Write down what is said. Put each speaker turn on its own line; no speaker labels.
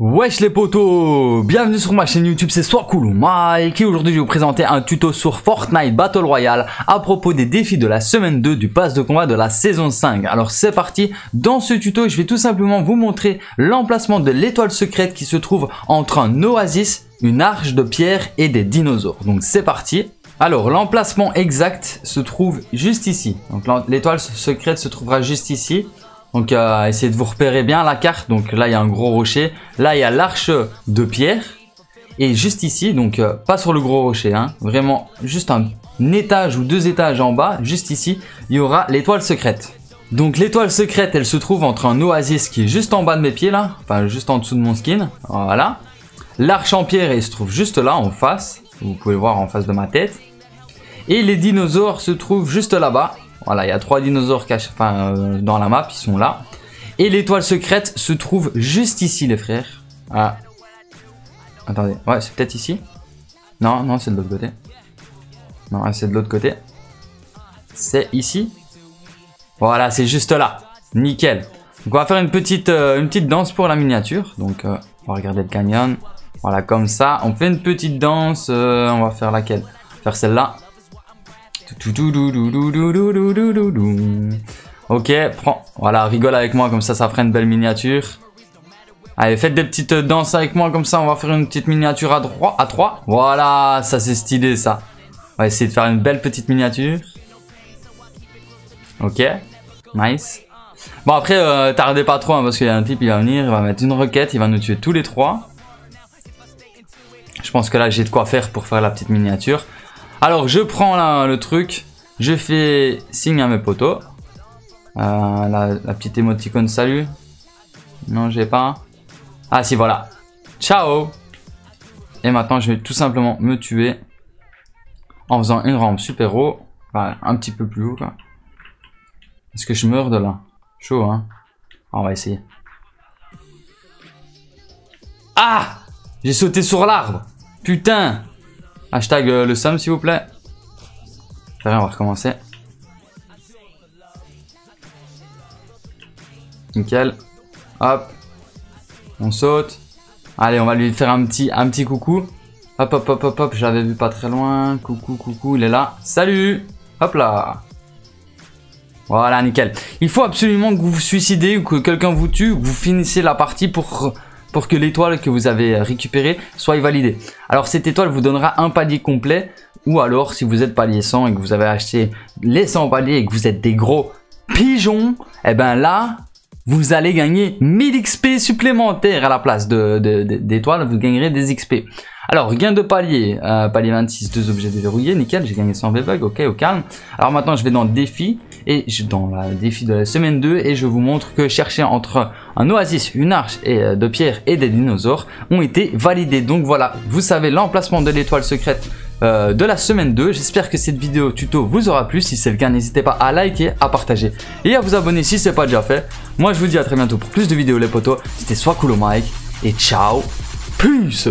Wesh les potos Bienvenue sur ma chaîne YouTube, c'est Cool Mike et aujourd'hui je vais vous présenter un tuto sur Fortnite Battle Royale à propos des défis de la semaine 2 du pass de combat de la saison 5. Alors c'est parti, dans ce tuto je vais tout simplement vous montrer l'emplacement de l'étoile secrète qui se trouve entre un oasis, une arche de pierre et des dinosaures. Donc c'est parti alors, l'emplacement exact se trouve juste ici. Donc, l'étoile secrète se trouvera juste ici. Donc euh, essayez de vous repérer bien la carte. Donc là il y a un gros rocher. Là il y a l'arche de pierre. Et juste ici, donc euh, pas sur le gros rocher, hein, vraiment juste un, étage ou deux étages en bas, juste ici, il y aura l'étoile secrète. Donc l'étoile secrète, elle se trouve entre un oasis qui est juste en bas de mes pieds là, enfin juste en dessous de mon skin, voilà. L'arche en pierre, elle se trouve juste là en face, vous pouvez le voir en face de ma tête. Et les dinosaures se trouvent juste là-bas, voilà, il y a trois dinosaures cachés euh, dans la map, ils sont là. Et l'étoile secrète se trouve juste ici, les frères. Ah. Attendez, ouais, c'est peut-être ici. Non, non, c'est de l'autre côté. Non, c'est de l'autre côté. C'est ici. Voilà, c'est juste là. Nickel. Donc on va faire une petite, euh, danse pour la miniature. Donc euh, on va regarder le canyon. Voilà, comme ça. On fait une petite danse. on va faire laquelle? Faire celle-là. Ok, prends. Voilà, rigole avec moi, comme ça, ça fera une belle miniature. Allez, faites des petites danses avec moi, comme ça, on va faire une petite miniature à 3. À 3. Voilà, ça, c'est stylé, ça. On va essayer de faire une belle petite miniature. Ok, nice. Bon, après, euh, tardez pas trop, hein, parce qu'il y a un type, il va venir, il va mettre une requête, il va nous tuer tous les trois. Je pense que là, j'ai de quoi faire pour faire la petite miniature. Alors, je prends le truc. Je fais signe à mes potos. Euh, la, petite émoticône salut. Non, j'ai pas. Ah si, voilà. Ciao Et maintenant, je vais tout simplement me tuer en faisant une rampe super haut. un petit peu plus haut, Est-ce que je meurs de là Chaud, hein On va essayer. Ah J'ai sauté sur l'arbre Putain Hashtag euh, le Sam s'il vous plaît. on va recommencer. Nickel. Hop. On saute. Allez, on va lui faire un petit, un petit coucou. Hop, hop, hop, hop, hop. J'avais vu pas très loin. Coucou, coucou. Il est là. Salut. Hop là. Voilà, nickel. Il faut absolument que vous vous suicidez ou que quelqu'un vous tue que vous finissez la partie pour pour que l'étoile que vous avez récupérée soit validée. Alors cette étoile vous donnera un palier complet ou alors si vous êtes palier 100 et que vous avez acheté les 100 paliers et que vous êtes des gros pigeons, et eh ben là vous allez gagner 1000 XP supplémentaires à la place d'étoiles, vous gagnerez des XP. Alors, gain de palier, euh, palier 26, deux objets déverrouillés, nickel, j'ai gagné 100 V-Bug, ok, au calme. Alors maintenant, je vais dans défi, et je, dans le défi de la semaine 2, et je vous montre que chercher entre un oasis, une arche et, euh, de pierre et des dinosaures ont été validés. Donc voilà, vous savez l'emplacement de l'étoile secrète euh, de la semaine 2. J'espère que cette vidéo tuto vous aura plu. Si c'est le cas, n'hésitez pas à liker, à partager et à vous abonner si ce n'est pas déjà fait. Moi, je vous dis à très bientôt pour plus de vidéos les potos. C'était soit cool au Mike et ciao Peace.